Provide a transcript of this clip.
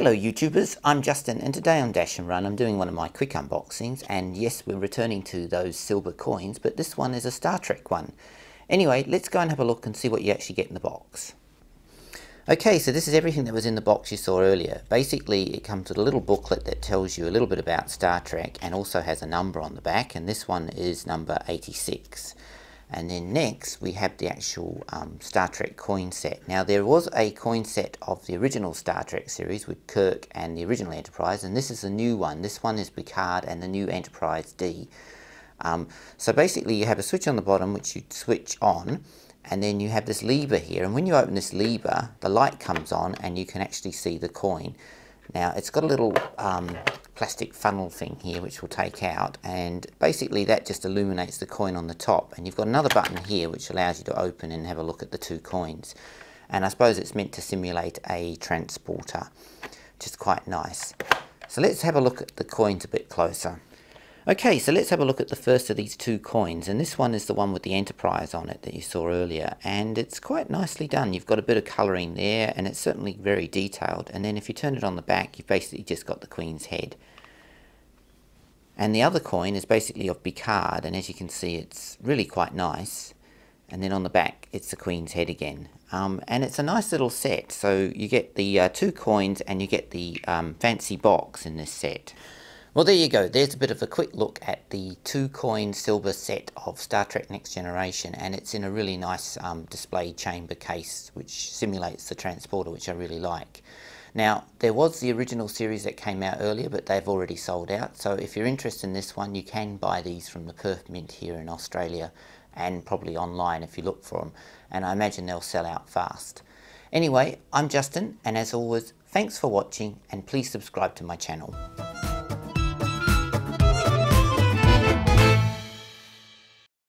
Hello YouTubers, I'm Justin and today on Dash and Run I'm doing one of my quick unboxings and yes we're returning to those silver coins but this one is a Star Trek one. Anyway, let's go and have a look and see what you actually get in the box. Okay, so this is everything that was in the box you saw earlier. Basically it comes with a little booklet that tells you a little bit about Star Trek and also has a number on the back and this one is number 86. And then next we have the actual um, Star Trek coin set. Now there was a coin set of the original Star Trek series with Kirk and the original Enterprise and this is a new one. This one is Picard and the new Enterprise D. Um, so basically you have a switch on the bottom which you switch on and then you have this lever here and when you open this lever the light comes on and you can actually see the coin. Now it's got a little um, plastic funnel thing here which we'll take out and basically that just illuminates the coin on the top and you've got another button here which allows you to open and have a look at the two coins and I suppose it's meant to simulate a transporter which is quite nice. So let's have a look at the coins a bit closer. Okay, so let's have a look at the first of these two coins, and this one is the one with the Enterprise on it that you saw earlier, and it's quite nicely done. You've got a bit of colouring there, and it's certainly very detailed, and then if you turn it on the back, you've basically just got the Queen's head. And the other coin is basically of Picard, and as you can see, it's really quite nice. And then on the back, it's the Queen's head again. Um, and it's a nice little set, so you get the uh, two coins, and you get the um, fancy box in this set. Well, there you go. There's a bit of a quick look at the two coin silver set of Star Trek Next Generation, and it's in a really nice um, display chamber case, which simulates the transporter, which I really like. Now, there was the original series that came out earlier, but they've already sold out. So if you're interested in this one, you can buy these from the Perth Mint here in Australia, and probably online if you look for them. And I imagine they'll sell out fast. Anyway, I'm Justin, and as always, thanks for watching, and please subscribe to my channel.